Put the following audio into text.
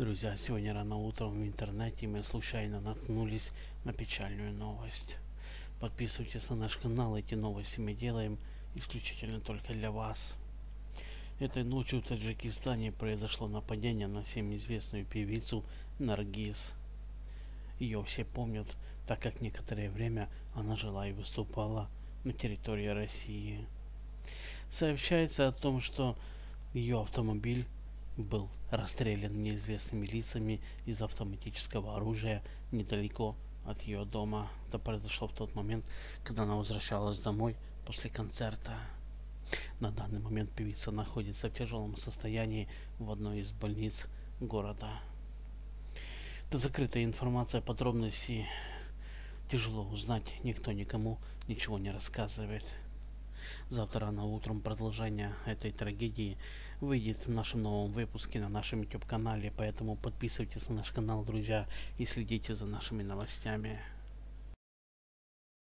Друзья, сегодня рано утром в интернете мы случайно наткнулись на печальную новость. Подписывайтесь на наш канал, эти новости мы делаем исключительно только для вас. Этой ночью в Таджикистане произошло нападение на всем известную певицу Наргиз. Ее все помнят, так как некоторое время она жила и выступала на территории России. Сообщается о том, что ее автомобиль был расстрелян неизвестными лицами из автоматического оружия недалеко от ее дома. Это произошло в тот момент, когда она возвращалась домой после концерта. На данный момент певица находится в тяжелом состоянии в одной из больниц города. Это закрытая информация, подробности тяжело узнать, никто никому ничего не рассказывает. Завтра рано утром продолжение этой трагедии выйдет в нашем новом выпуске на нашем YouTube канале, поэтому подписывайтесь на наш канал, друзья, и следите за нашими новостями.